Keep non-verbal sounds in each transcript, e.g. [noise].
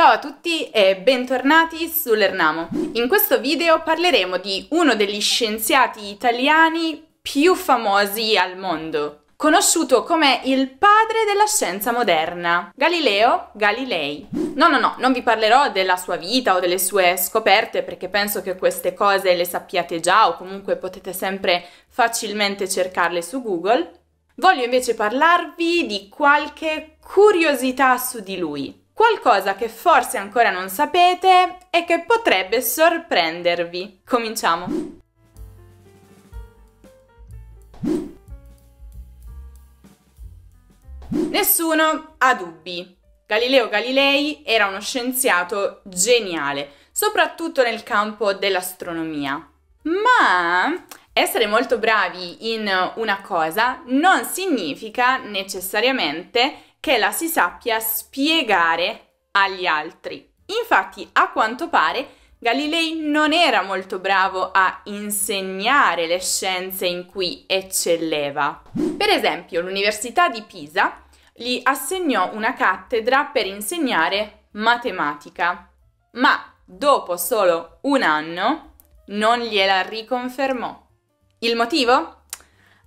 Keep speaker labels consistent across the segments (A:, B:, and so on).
A: Ciao a tutti e bentornati su Lernamo. In questo video parleremo di uno degli scienziati italiani più famosi al mondo, conosciuto come il padre della scienza moderna, Galileo Galilei. No, no, no, non vi parlerò della sua vita o delle sue scoperte perché penso che queste cose le sappiate già o comunque potete sempre facilmente cercarle su Google. Voglio invece parlarvi di qualche curiosità su di lui, Qualcosa che forse ancora non sapete e che potrebbe sorprendervi. Cominciamo! Nessuno ha dubbi. Galileo Galilei era uno scienziato geniale, soprattutto nel campo dell'astronomia. Ma essere molto bravi in una cosa non significa necessariamente che la si sappia spiegare agli altri. Infatti, a quanto pare, Galilei non era molto bravo a insegnare le scienze in cui eccelleva. Per esempio, l'Università di Pisa gli assegnò una cattedra per insegnare matematica, ma dopo solo un anno non gliela riconfermò. Il motivo?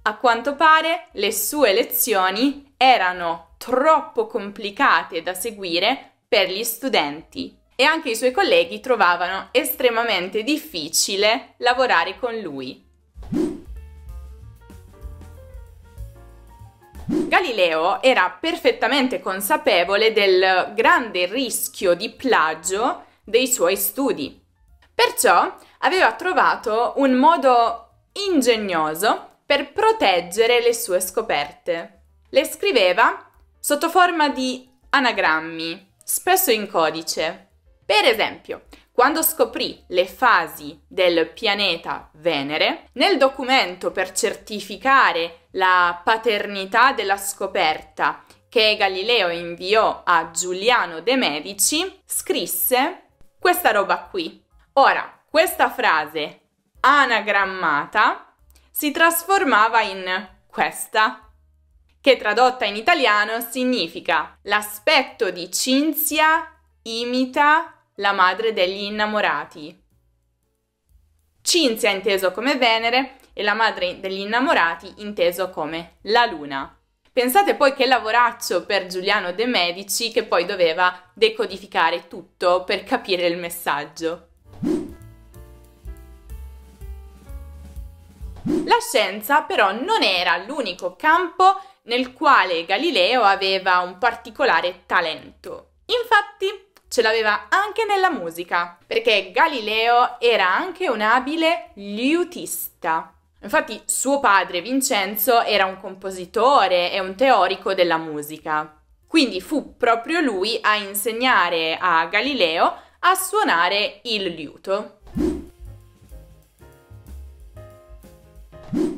A: A quanto pare le sue lezioni erano troppo complicate da seguire per gli studenti e anche i suoi colleghi trovavano estremamente difficile lavorare con lui. Galileo era perfettamente consapevole del grande rischio di plagio dei suoi studi. Perciò aveva trovato un modo ingegnoso per proteggere le sue scoperte. Le scriveva sotto forma di anagrammi, spesso in codice. Per esempio, quando scoprì le fasi del pianeta Venere, nel documento per certificare la paternità della scoperta che Galileo inviò a Giuliano de Medici, scrisse questa roba qui. Ora, questa frase anagrammata si trasformava in questa che tradotta in italiano significa l'aspetto di Cinzia imita la madre degli innamorati. Cinzia inteso come Venere e la madre degli innamorati inteso come la Luna. Pensate poi che lavoraccio per Giuliano de Medici che poi doveva decodificare tutto per capire il messaggio. La scienza però non era l'unico campo nel quale Galileo aveva un particolare talento. Infatti ce l'aveva anche nella musica, perché Galileo era anche un abile liutista. Infatti suo padre Vincenzo era un compositore e un teorico della musica. Quindi fu proprio lui a insegnare a Galileo a suonare il liuto.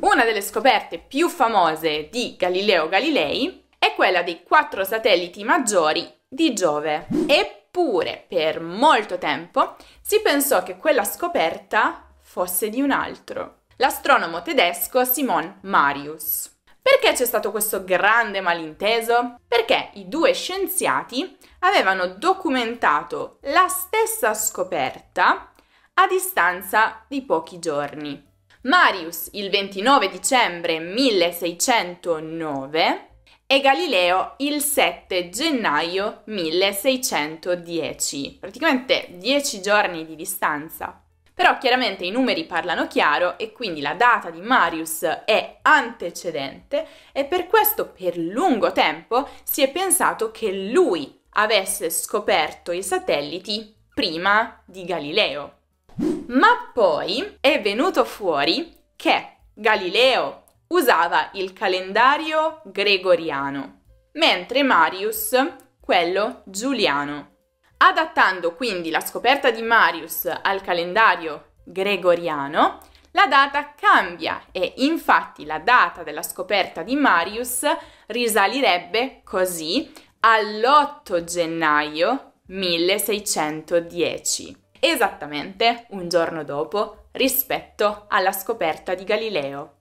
A: Una delle scoperte più famose di Galileo Galilei è quella dei quattro satelliti maggiori di Giove. Eppure, per molto tempo, si pensò che quella scoperta fosse di un altro, l'astronomo tedesco Simon Marius. Perché c'è stato questo grande malinteso? Perché i due scienziati avevano documentato la stessa scoperta a distanza di pochi giorni. Marius il 29 dicembre 1609 e Galileo il 7 gennaio 1610, praticamente 10 giorni di distanza. Però chiaramente i numeri parlano chiaro e quindi la data di Marius è antecedente e per questo per lungo tempo si è pensato che lui avesse scoperto i satelliti prima di Galileo. Ma poi è venuto fuori che Galileo usava il calendario gregoriano, mentre Marius quello giuliano. Adattando quindi la scoperta di Marius al calendario gregoriano, la data cambia e infatti la data della scoperta di Marius risalirebbe così all'8 gennaio 1610 esattamente un giorno dopo rispetto alla scoperta di Galileo.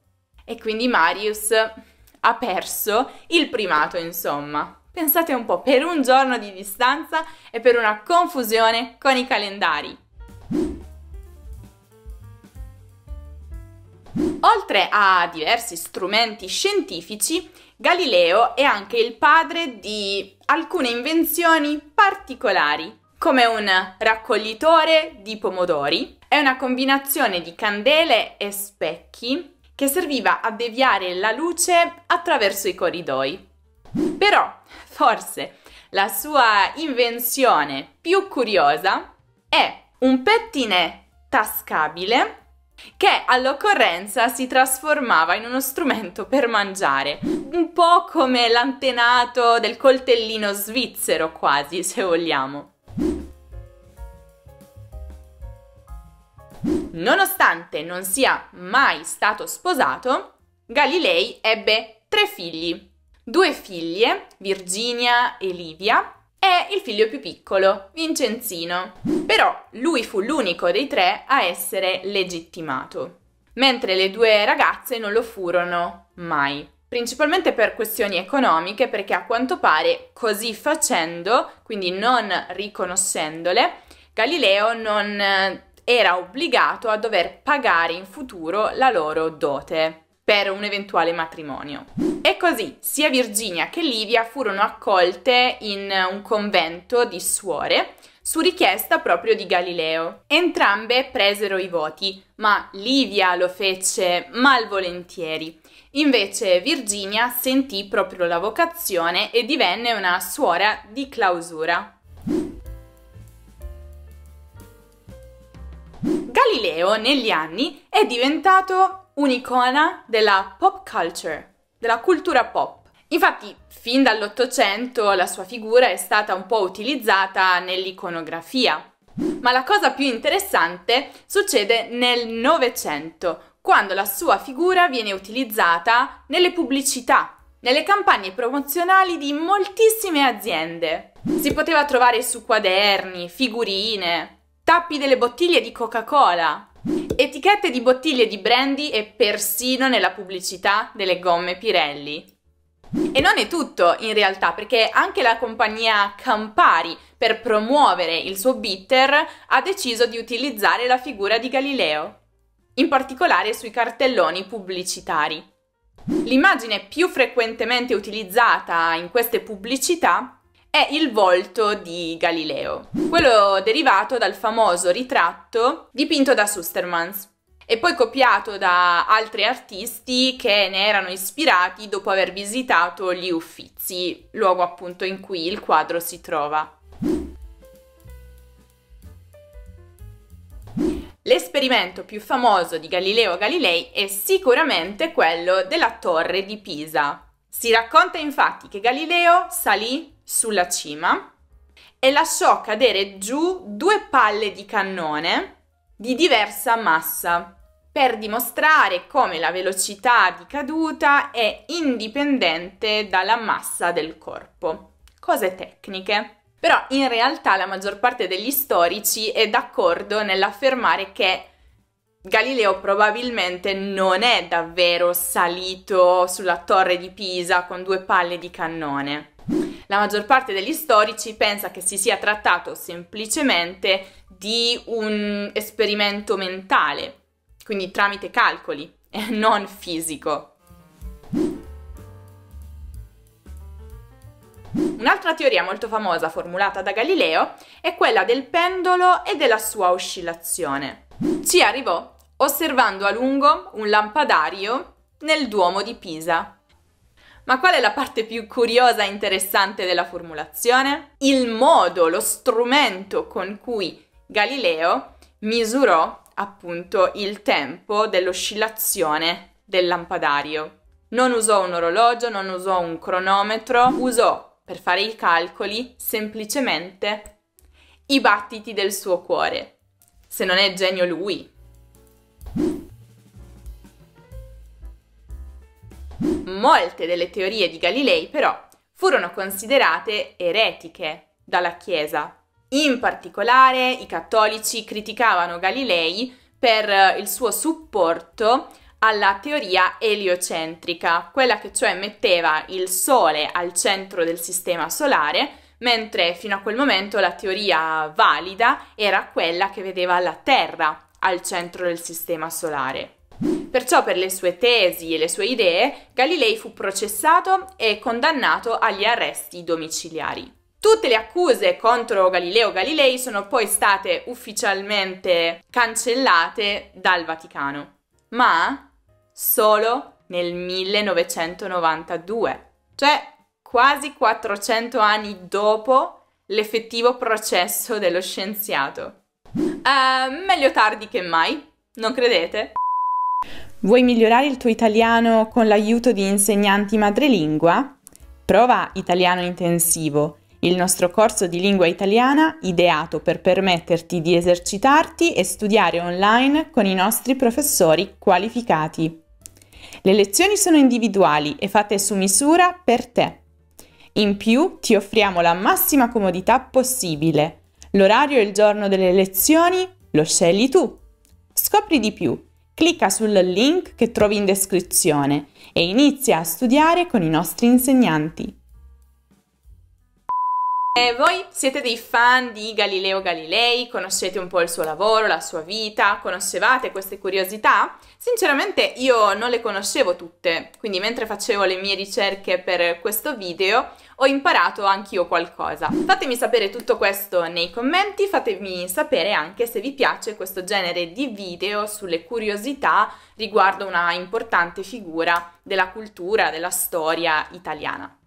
A: E quindi Marius ha perso il primato, insomma. Pensate un po', per un giorno di distanza e per una confusione con i calendari. Oltre a diversi strumenti scientifici, Galileo è anche il padre di alcune invenzioni particolari, come un raccoglitore di pomodori. È una combinazione di candele e specchi che serviva a deviare la luce attraverso i corridoi. Però, forse, la sua invenzione più curiosa è un pettine tascabile che all'occorrenza si trasformava in uno strumento per mangiare, un po' come l'antenato del coltellino svizzero quasi, se vogliamo. Nonostante non sia mai stato sposato, Galilei ebbe tre figli, due figlie, Virginia e Livia, e il figlio più piccolo, Vincenzino. Però lui fu l'unico dei tre a essere legittimato, mentre le due ragazze non lo furono mai. Principalmente per questioni economiche, perché a quanto pare così facendo, quindi non riconoscendole, Galileo non eh, era obbligato a dover pagare in futuro la loro dote per un eventuale matrimonio. E così sia Virginia che Livia furono accolte in un convento di suore su richiesta proprio di Galileo. Entrambe presero i voti, ma Livia lo fece malvolentieri. Invece Virginia sentì proprio la vocazione e divenne una suora di clausura. Galileo negli anni è diventato un'icona della pop culture, della cultura pop. Infatti, fin dall'Ottocento la sua figura è stata un po' utilizzata nell'iconografia. Ma la cosa più interessante succede nel Novecento, quando la sua figura viene utilizzata nelle pubblicità, nelle campagne promozionali di moltissime aziende. Si poteva trovare su quaderni, figurine, tappi delle bottiglie di Coca-Cola, etichette di bottiglie di brandy e persino nella pubblicità delle gomme Pirelli. E non è tutto in realtà, perché anche la compagnia Campari, per promuovere il suo bitter, ha deciso di utilizzare la figura di Galileo, in particolare sui cartelloni pubblicitari. L'immagine più frequentemente utilizzata in queste pubblicità è il volto di Galileo, quello derivato dal famoso ritratto dipinto da Sustermans e poi copiato da altri artisti che ne erano ispirati dopo aver visitato gli Uffizi, luogo appunto in cui il quadro si trova. L'esperimento più famoso di Galileo Galilei è sicuramente quello della torre di Pisa. Si racconta infatti che Galileo salì sulla cima e lasciò cadere giù due palle di cannone di diversa massa per dimostrare come la velocità di caduta è indipendente dalla massa del corpo. Cose tecniche. Però in realtà la maggior parte degli storici è d'accordo nell'affermare che Galileo probabilmente non è davvero salito sulla torre di Pisa con due palle di cannone. La maggior parte degli storici pensa che si sia trattato semplicemente di un esperimento mentale, quindi tramite calcoli e [laughs] non fisico. Un'altra teoria molto famosa formulata da Galileo è quella del pendolo e della sua oscillazione. Ci arrivò osservando a lungo un lampadario nel Duomo di Pisa. Ma qual è la parte più curiosa e interessante della formulazione? Il modo, lo strumento con cui Galileo misurò appunto il tempo dell'oscillazione del lampadario. Non usò un orologio, non usò un cronometro, usò per fare i calcoli semplicemente i battiti del suo cuore. Se non è genio lui, Molte delle teorie di Galilei però furono considerate eretiche dalla Chiesa. In particolare i cattolici criticavano Galilei per il suo supporto alla teoria eliocentrica, quella che cioè metteva il Sole al centro del sistema solare, mentre fino a quel momento la teoria valida era quella che vedeva la Terra al centro del sistema solare. Perciò per le sue tesi e le sue idee Galilei fu processato e condannato agli arresti domiciliari. Tutte le accuse contro Galileo Galilei sono poi state ufficialmente cancellate dal Vaticano, ma solo nel 1992, cioè quasi 400 anni dopo l'effettivo processo dello scienziato. Uh, meglio tardi che mai, non credete?
B: Vuoi migliorare il tuo italiano con l'aiuto di insegnanti madrelingua? Prova Italiano Intensivo, il nostro corso di lingua italiana ideato per permetterti di esercitarti e studiare online con i nostri professori qualificati. Le lezioni sono individuali e fatte su misura per te. In più ti offriamo la massima comodità possibile. L'orario e il giorno delle lezioni lo scegli tu. Scopri di più. Clicca sul link che trovi in descrizione e inizia a studiare con i nostri insegnanti.
A: E voi siete dei fan di Galileo Galilei? Conoscete un po' il suo lavoro, la sua vita? Conoscevate queste curiosità? Sinceramente io non le conoscevo tutte, quindi mentre facevo le mie ricerche per questo video ho imparato anch'io qualcosa. Fatemi sapere tutto questo nei commenti, fatemi sapere anche se vi piace questo genere di video sulle curiosità riguardo una importante figura della cultura, della storia italiana.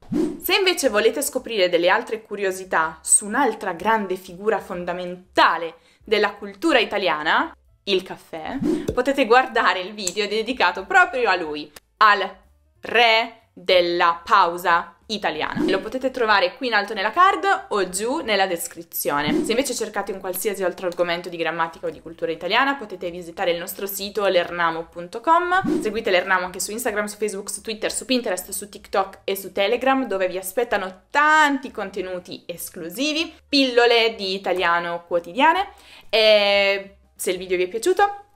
A: Se invece volete scoprire delle altre curiosità su un'altra grande figura fondamentale della cultura italiana, il caffè, potete guardare il video dedicato proprio a lui, al re della pausa italiana. Lo potete trovare qui in alto nella card o giù nella descrizione. Se invece cercate un qualsiasi altro argomento di grammatica o di cultura italiana potete visitare il nostro sito lernamo.com. Seguite l'Ernamo anche su Instagram, su Facebook, su Twitter, su Pinterest, su TikTok e su Telegram dove vi aspettano tanti contenuti esclusivi, pillole di italiano quotidiane e se il video vi è piaciuto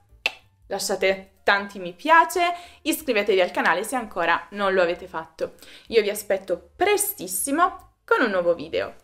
A: lasciate tanti mi piace, iscrivetevi al canale se ancora non lo avete fatto. Io vi aspetto prestissimo con un nuovo video.